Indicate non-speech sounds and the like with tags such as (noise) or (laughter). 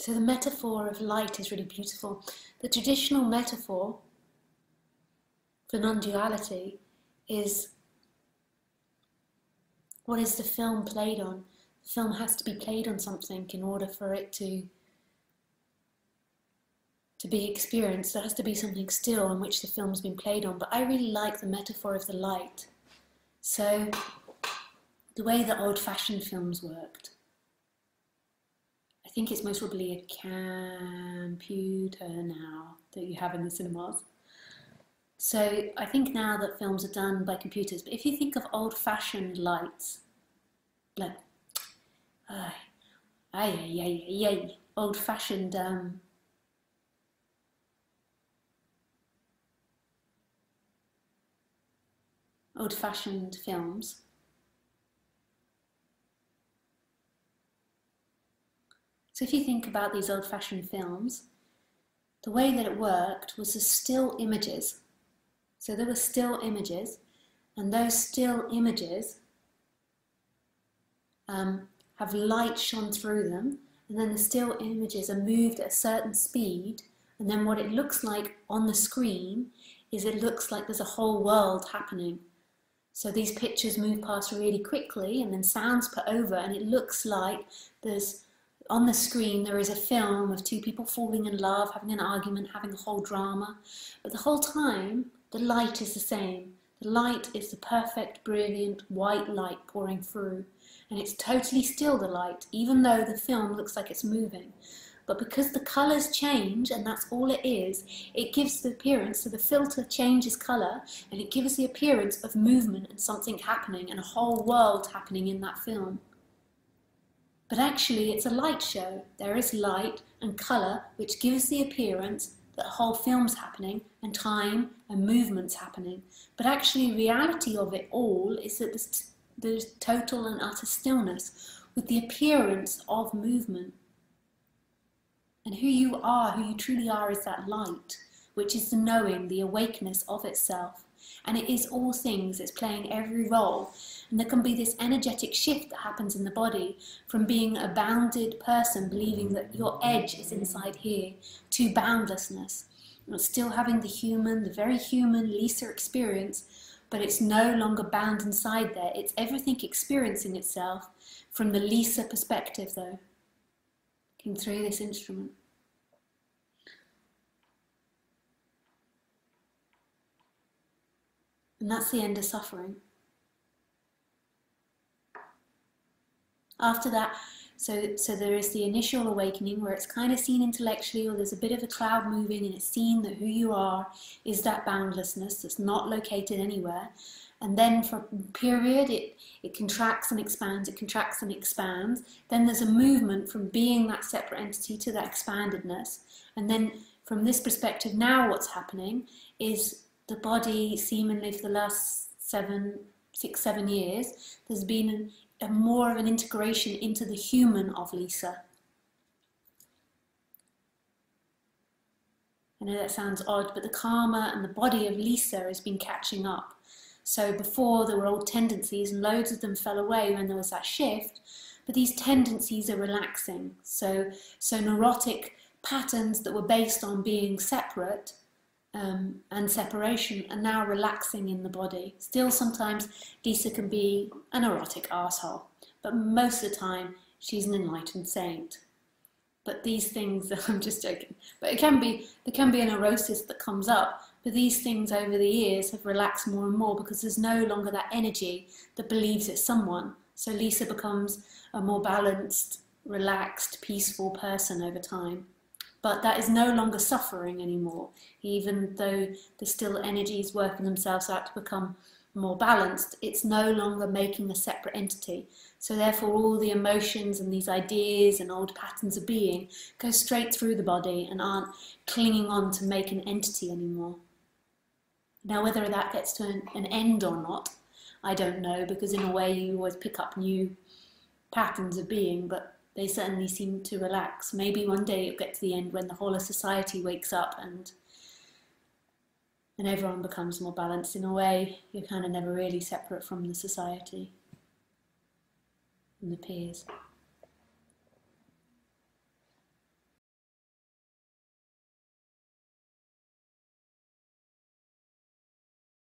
So the metaphor of light is really beautiful. The traditional metaphor for non-duality is what is the film played on? The film has to be played on something in order for it to to be experienced. There has to be something still on which the film's been played on. But I really like the metaphor of the light. So the way that old-fashioned films worked. I think it's most probably a computer now that you have in the cinemas. So I think now that films are done by computers, but if you think of old-fashioned lights, like, uh, ay, ay, ay, ay, old-fashioned um, old-fashioned films. So if you think about these old-fashioned films, the way that it worked was the still images. So there were still images, and those still images um, have light shone through them, and then the still images are moved at a certain speed, and then what it looks like on the screen is it looks like there's a whole world happening. So these pictures move past really quickly and then sounds put over and it looks like there's on the screen there is a film of two people falling in love, having an argument, having a whole drama. But the whole time the light is the same. The light is the perfect, brilliant white light pouring through. And it's totally still the light, even though the film looks like it's moving. But because the colours change, and that's all it is, it gives the appearance, so the filter changes colour, and it gives the appearance of movement and something happening, and a whole world happening in that film. But actually, it's a light show. There is light and colour, which gives the appearance that whole film's happening, and time and movement's happening. But actually, reality of it all is that there's, there's total and utter stillness with the appearance of movement. And who you are, who you truly are, is that light, which is the knowing, the awakeness of itself. And it is all things, it's playing every role. And there can be this energetic shift that happens in the body from being a bounded person, believing that your edge is inside here, to boundlessness. still having the human, the very human Lisa experience, but it's no longer bound inside there. It's everything experiencing itself from the Lisa perspective, though through this instrument. And that's the end of suffering. After that, so, so there is the initial awakening where it's kind of seen intellectually or there's a bit of a cloud moving and it's seen that who you are is that boundlessness that's not located anywhere. And then for a period, it, it contracts and expands, it contracts and expands. Then there's a movement from being that separate entity to that expandedness. And then from this perspective, now what's happening is the body, seemingly for the last seven, six, seven years, there's been a, more of an integration into the human of Lisa. I know that sounds odd, but the karma and the body of Lisa has been catching up. So before there were old tendencies and loads of them fell away when there was that shift, but these tendencies are relaxing. So, so neurotic patterns that were based on being separate um, and separation are now relaxing in the body. Still sometimes Lisa can be a neurotic asshole, but most of the time she's an enlightened saint. But these things, (laughs) I'm just joking, but it can be, there can be a neurosis that comes up but these things over the years have relaxed more and more because there's no longer that energy that believes it's someone. So Lisa becomes a more balanced, relaxed, peaceful person over time. But that is no longer suffering anymore, even though there's still energies working themselves out to become more balanced, it's no longer making a separate entity. So therefore all the emotions and these ideas and old patterns of being go straight through the body and aren't clinging on to make an entity anymore. Now, whether that gets to an, an end or not, I don't know, because in a way you always pick up new patterns of being, but they certainly seem to relax. Maybe one day it'll get to the end when the whole of society wakes up and and everyone becomes more balanced. In a way, you're kind of never really separate from the society and the peers.